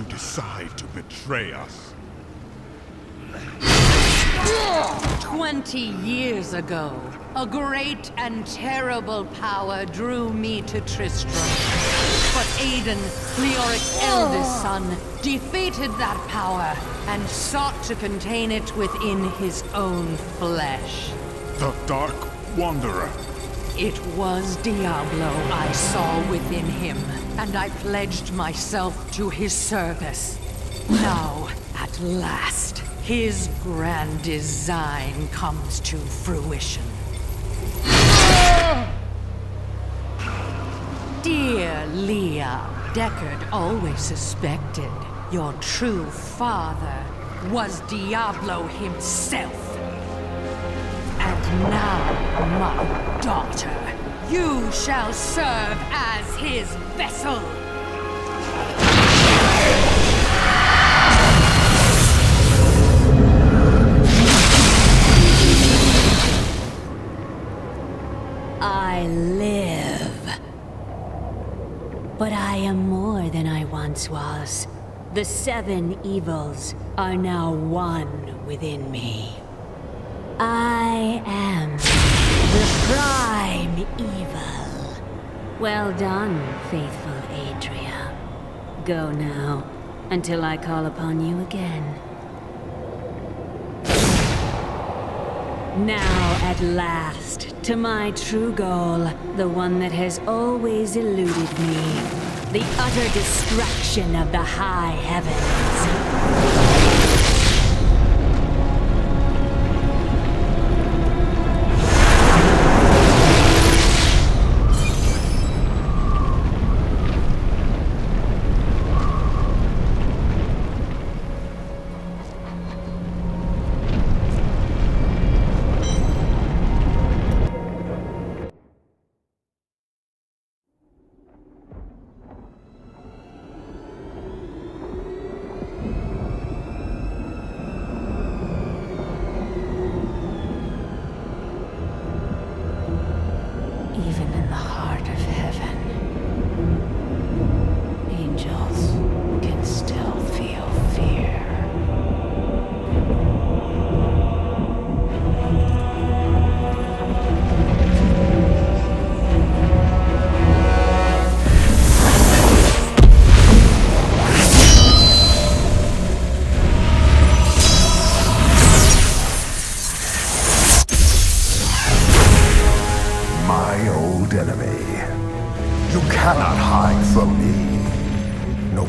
You decide to betray us? Twenty years ago, a great and terrible power drew me to Tristram. But Aidan, Leoric's eldest son, defeated that power and sought to contain it within his own flesh. The Dark Wanderer. It was Diablo I saw within him, and I pledged myself to his service. Now, at last, his grand design comes to fruition. Dear Leah, Deckard always suspected your true father was Diablo himself. And now, my daughter, you shall serve as his vessel. I live. But I am more than I once was. The seven evils are now one within me. I Well done, faithful Adria. Go now, until I call upon you again. Now, at last, to my true goal, the one that has always eluded me. The utter destruction of the high heavens.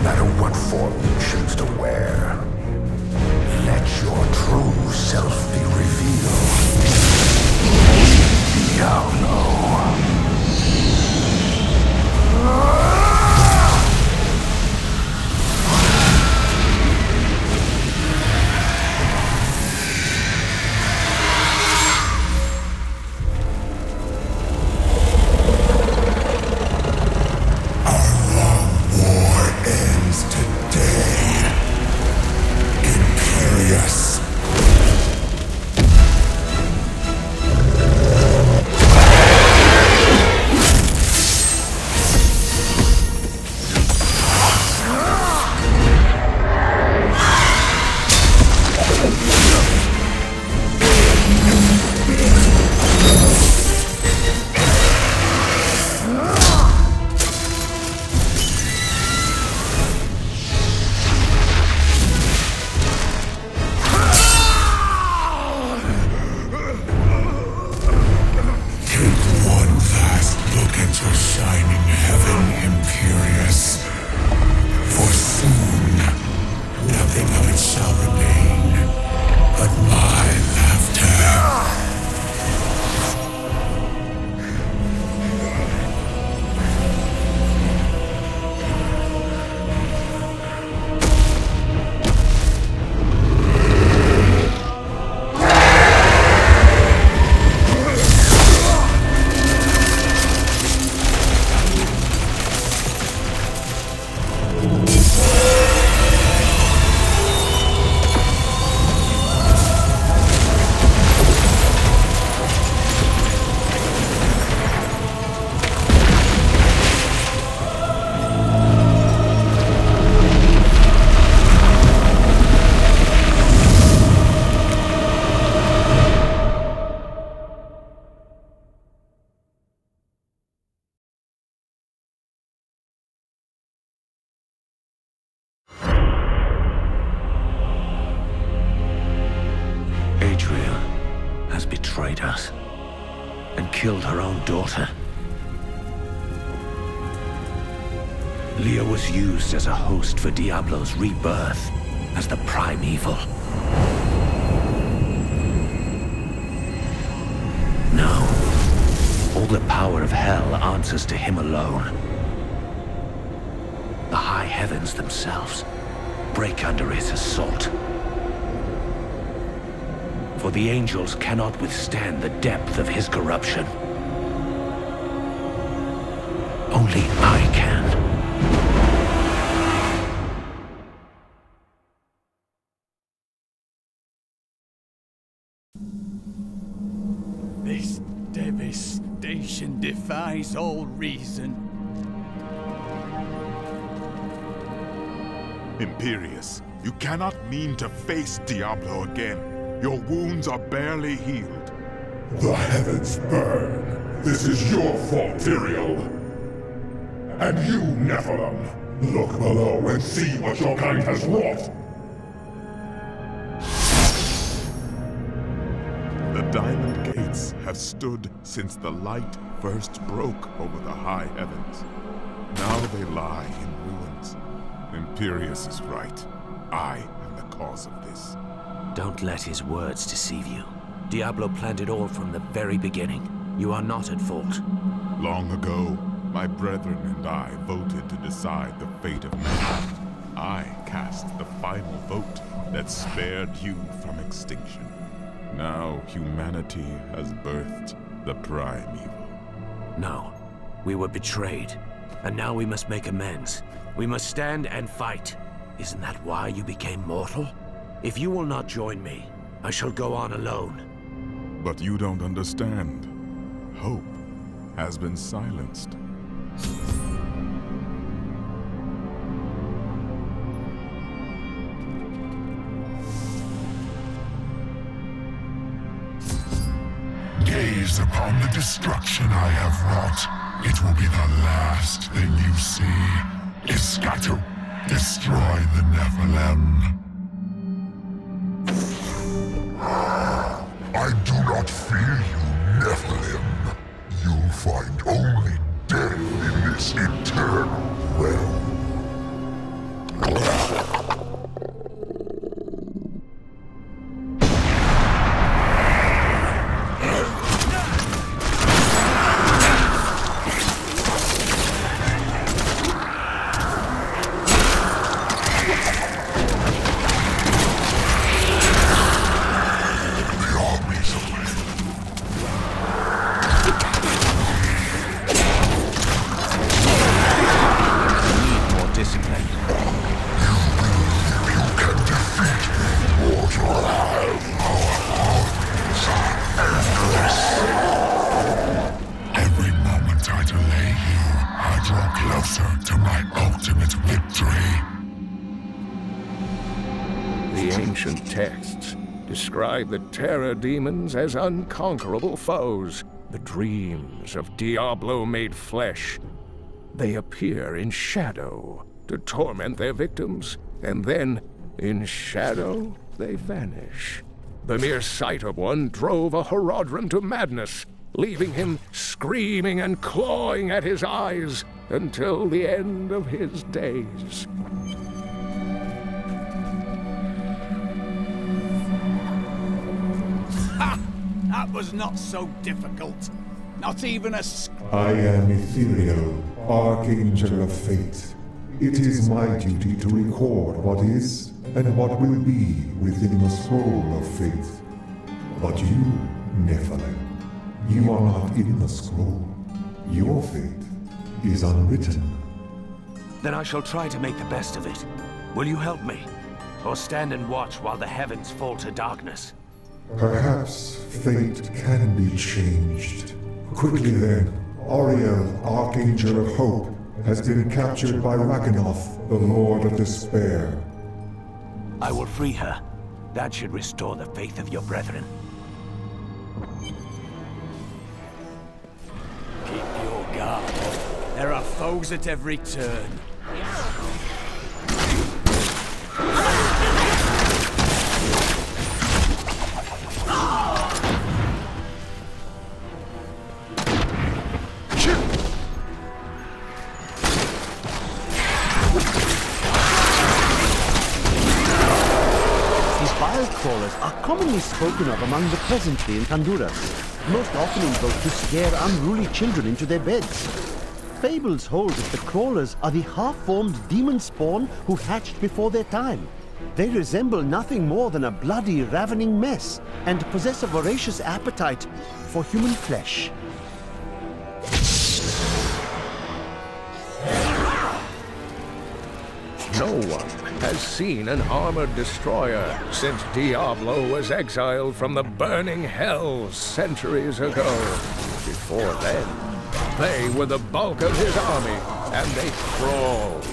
Matter what form you choose to wear. Let your true self be revealed. Diablo. Today. Imperius. Killed her own daughter. Leah was used as a host for Diablo's rebirth as the Prime Evil. Now, all the power of hell answers to him alone. The high heavens themselves break under his assault. For the angels cannot withstand the depth of his corruption. Only I can. This devastation defies all reason. Imperius, you cannot mean to face Diablo again. Your wounds are barely healed. The heavens burn. This is your fault, Tyrael. And you, Nephalem, look below and see what your kind has wrought. The Diamond Gates have stood since the light first broke over the high heavens. Now they lie in ruins. Imperius is right. I am the cause of this. Don't let his words deceive you. Diablo planned it all from the very beginning. You are not at fault. Long ago, my brethren and I voted to decide the fate of man. I cast the final vote that spared you from extinction. Now humanity has birthed the Prime Evil. No. We were betrayed. And now we must make amends. We must stand and fight. Isn't that why you became mortal? If you will not join me, I shall go on alone. But you don't understand. Hope has been silenced. Gaze upon the destruction I have wrought. It will be the last thing you see. Iskatu, destroy the Nephalem. Not fear you, the terror demons as unconquerable foes, the dreams of Diablo made flesh. They appear in shadow to torment their victims, and then, in shadow, they vanish. The mere sight of one drove a Horadrim to madness, leaving him screaming and clawing at his eyes until the end of his days. That was not so difficult. Not even a sc- I am Itherael, Archangel of Fate. It is my duty to record what is and what will be within the scroll of fate. But you, Nephalem, you are not in the scroll. Your fate is unwritten. Then I shall try to make the best of it. Will you help me? Or stand and watch while the heavens fall to darkness? Perhaps fate can be changed. Quickly then, Auriel, Archangel of Hope, has been captured by Rakanoth, the Lord of Despair. I will free her. That should restore the faith of your brethren. Keep your guard. There are foes at every turn. These bile crawlers are commonly spoken of among the peasantry in Khanduras, most often invoked to scare unruly children into their beds. Fables hold that the crawlers are the half-formed demon spawn who hatched before their time. They resemble nothing more than a bloody, ravening mess and possess a voracious appetite for human flesh. No one has seen an armored destroyer since Diablo was exiled from the burning hells centuries ago. Before then, they were the bulk of his army, and they crawled,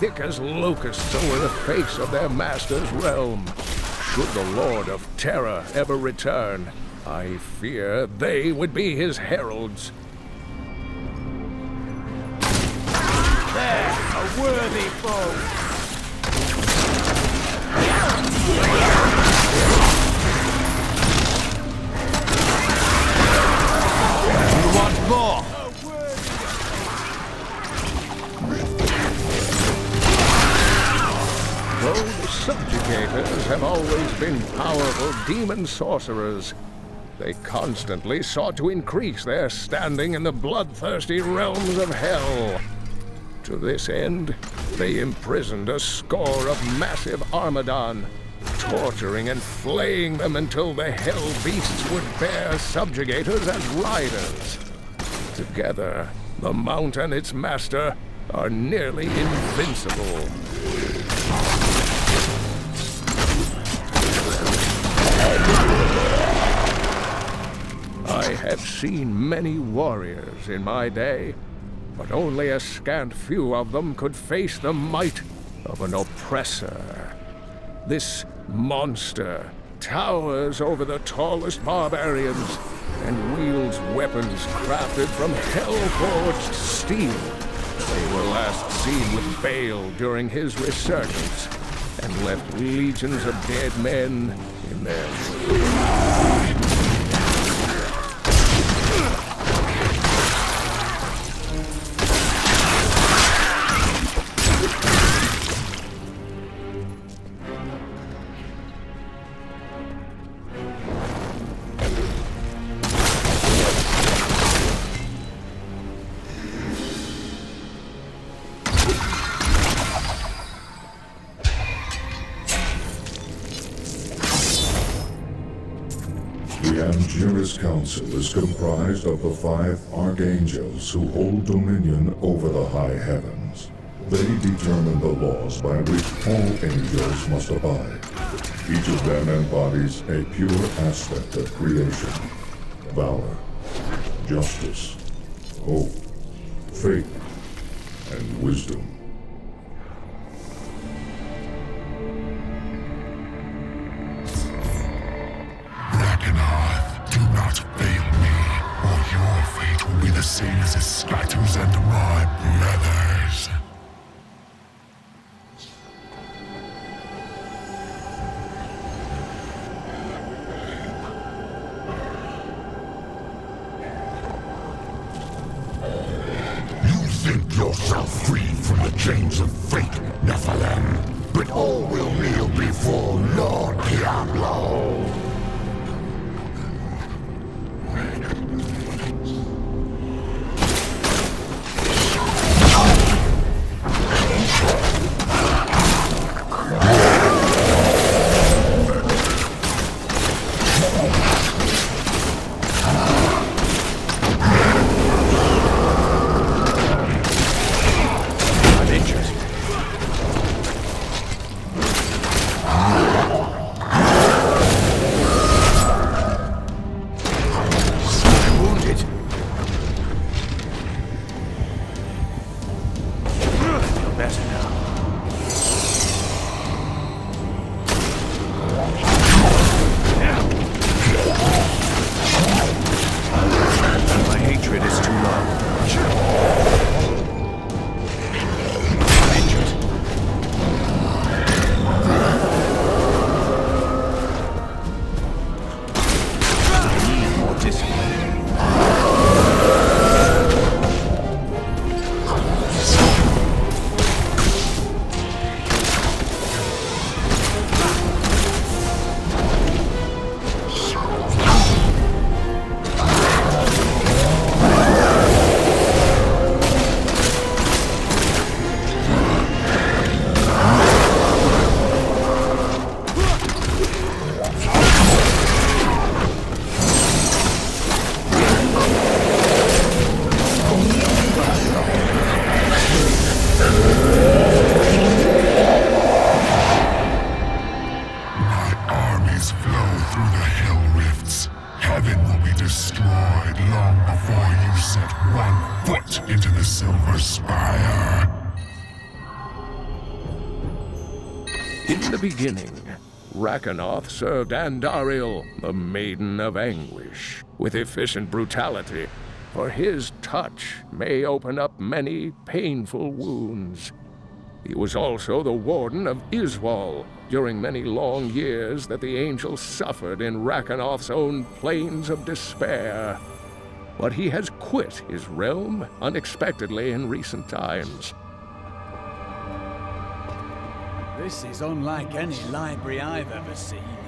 thick as locusts over the face of their master's realm. Should the Lord of Terror ever return, I fear they would be his heralds. A worthy foe. You want more? Though the subjugators have always been powerful demon sorcerers, they constantly sought to increase their standing in the bloodthirsty realms of hell. To this end, they imprisoned a score of massive Armadon, torturing and flaying them until the hell beasts would bear subjugators as riders. Together, the Mount and its master are nearly invincible. I have seen many warriors in my day, but only a scant few of them could face the might of an oppressor. This monster towers over the tallest barbarians and wields weapons crafted from hell-forged steel. They were last seen with Baal during his resurgence and left legions of dead men in their The Angiris Council is comprised of the five archangels who hold dominion over the high heavens. They determine the laws by which all angels must abide. Each of them embodies a pure aspect of creation. Valor, justice, hope, faith, and wisdom. As Escatus and my brothers. You think yourself free from the chains of fate, Nephalem, but all will kneel before Lord Diablo. Served Andariel, the Maiden of Anguish, with efficient brutality, for his touch may open up many painful wounds. He was also the warden of Iswall during many long years that the angels suffered in Rakanoth's own plains of despair. But he has quit his realm unexpectedly in recent times. This is unlike any library I've ever seen.